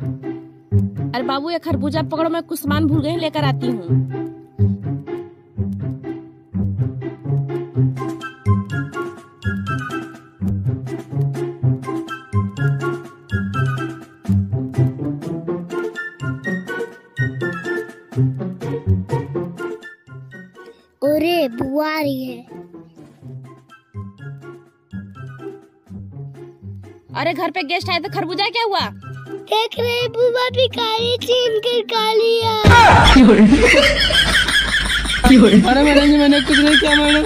अरे बाबू ये खरबूजा पकड़ो मैं कुछ सामान भूल गई लेकर आती हूँ। अरे है। अरे घर पे गेस्ट आए तो खरबूजा क्या हुआ? देख रहे बुआ काली छीन कर काली लिया अरे मैडम जी मैंने कुछ नहीं किया मैडम।